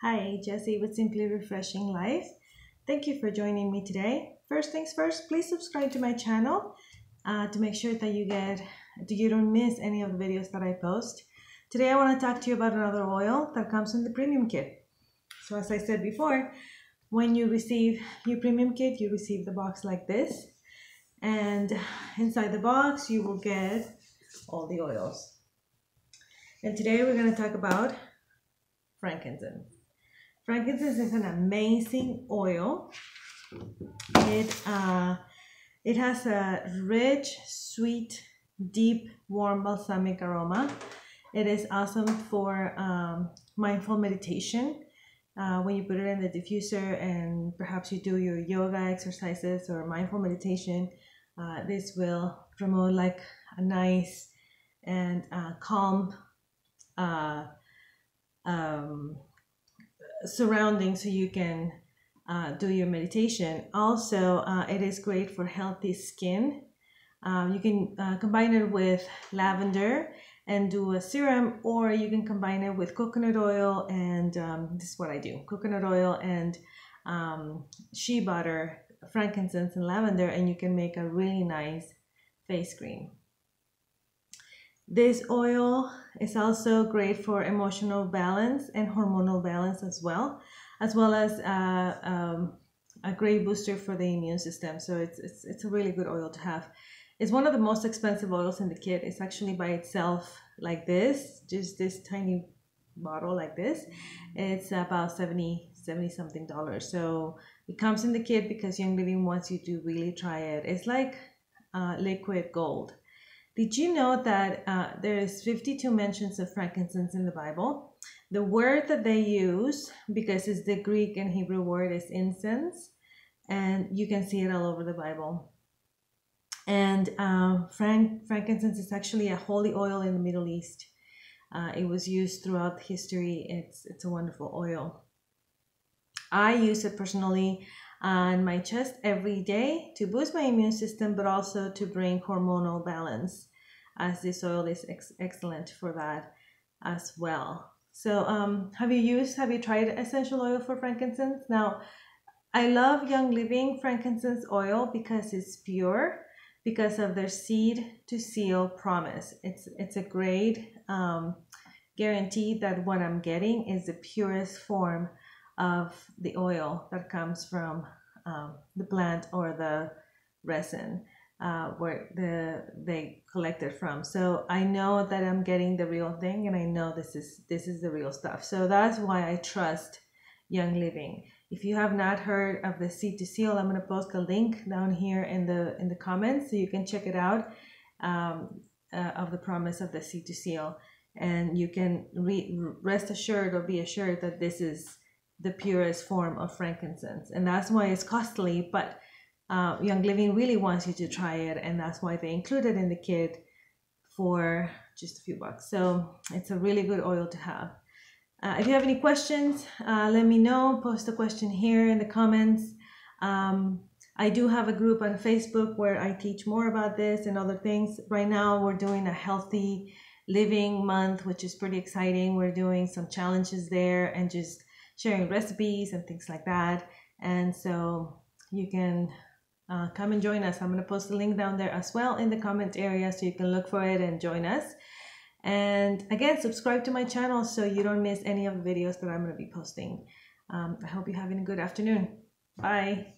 Hi, Jessi with Simply Refreshing Life. Thank you for joining me today. First things first, please subscribe to my channel uh, to make sure that you get you don't miss any of the videos that I post. Today I want to talk to you about another oil that comes in the premium kit. So as I said before, when you receive your premium kit, you receive the box like this. And inside the box, you will get all the oils. And today we're going to talk about frankincense. Frankincense is an amazing oil. It, uh, it has a rich, sweet, deep, warm balsamic aroma. It is awesome for um, mindful meditation. Uh, when you put it in the diffuser and perhaps you do your yoga exercises or mindful meditation, uh, this will promote like a nice and uh, calm uh, um, surrounding so you can uh, do your meditation. Also, uh, it is great for healthy skin. Um, you can uh, combine it with lavender and do a serum, or you can combine it with coconut oil. And um, this is what I do coconut oil and um, shea butter, frankincense, and lavender, and you can make a really nice face cream. This oil is also great for emotional balance and hormonal balance as well, as well as uh, um, a great booster for the immune system. So it's, it's, it's a really good oil to have. It's one of the most expensive oils in the kit. It's actually by itself like this, just this tiny bottle like this. It's about 70, 70 something dollars. So it comes in the kit because Young Living wants you to really try it. It's like uh, liquid gold. Did you know that uh, there is 52 mentions of frankincense in the Bible? The word that they use, because it's the Greek and Hebrew word, is incense, and you can see it all over the Bible. And uh, frank, frankincense is actually a holy oil in the Middle East. Uh, it was used throughout history. It's it's a wonderful oil. I use it personally on my chest every day to boost my immune system, but also to bring hormonal balance, as this oil is ex- excellent for that as well. So, um, have you used, have you tried essential oil for frankincense? Now, I love Young Living frankincense oil because it's pure, because of their seed to seal promise. It's it's a great um, guarantee that what I'm getting is the purest form of the oil that comes from um, the plant or the resin uh, where the they collect it from. So I know that I'm getting the real thing, and I know this is this is the real stuff. So that's why I trust Young Living. If you have not heard of the Seed to Seal, I'm going to post a link down here in the in the comments so you can check it out um, uh, of the promise of the Seed to Seal, and you can re- rest assured or be assured that this is the purest form of frankincense. And that's why it's costly, but uh, Young Living really wants you to try it, and that's why they include it in the kit for just a few bucks. So it's a really good oil to have. Uh, if you have any questions, uh, let me know. Post a question here in the comments. Um, I do have a group on Facebook where I teach more about this and other things. Right now, we're doing a healthy living month, which is pretty exciting. We're doing some challenges there and just sharing recipes and things like that. And so you can uh, come and join us. I'm going to post the link down there as well in the comment area so you can look for it and join us. And again, subscribe to my channel so you don't miss any of the videos that I'm going to be posting. Um, I hope you're having a good afternoon. Bye.